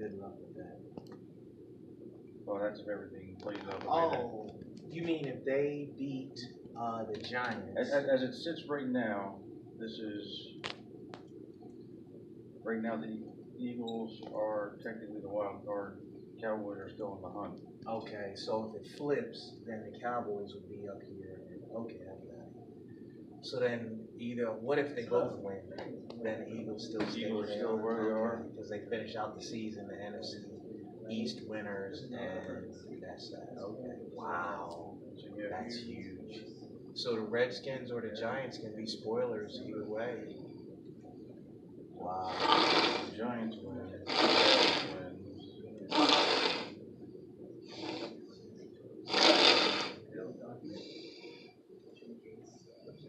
good luck with that. Well, that's if everything plays out the way that. Oh, you mean if they beat, uh, the Giants? As, as, as it sits right now, this is, right now, the Eagles are technically the wild card, Cowboys are still in the hunt. Okay, so if it flips, then the Cowboys would be up here, okay, I got it. So then, either, what if they both win? Then the Eagles still stay Eagles where they still are? where they are. Because they finish out the season, the NFC East winners, and that's that, okay, wow, So you have that's huge. So the Redskins or the Giants can be spoilers either way. Wow. the Giants win, Dallas wins.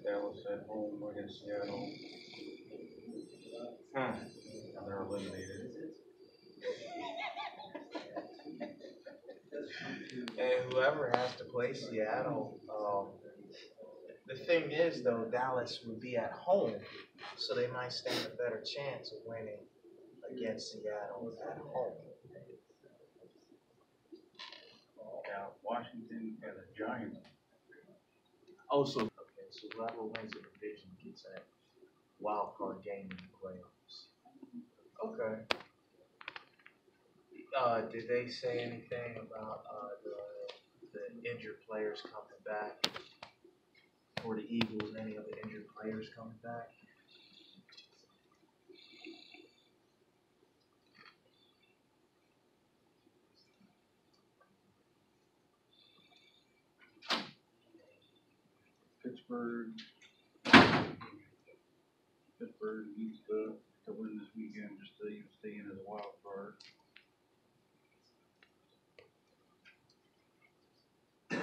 Dallas at home against Seattle, Huh. and they're eliminated. And whoever has to play Seattle, um, the thing is though, Dallas would be at home, so they might stand a better chance of winning against Seattle at home. Now, Washington and the Giants, Oh, so whoever wins the division gets a wild card game in the playoffs. Okay. Uh, did they say anything about uh, the the injured players coming back? For the Eagles, any of the injured players coming back? Pittsburgh. Pittsburgh needs to, to win this weekend just to even stay in as a wild card.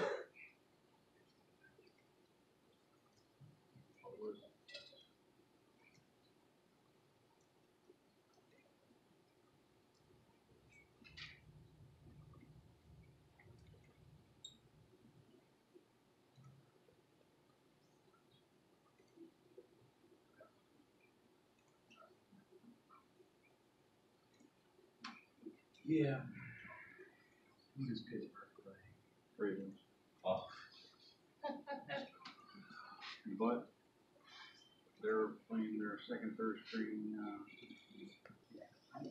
Yeah. Who does Pittsburgh play? Ravens. Oh. But they're playing their second, third string, uh,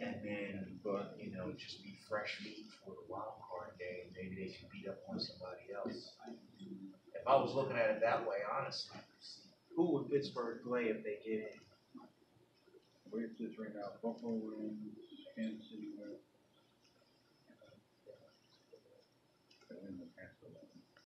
And then, but, you know, just be fresh meat for the wild card game, maybe they can beat up on somebody else. If I was looking at it that way, honestly, who would Pittsburgh play if they get in? where it sits right now, Buffalo wins, Kansas City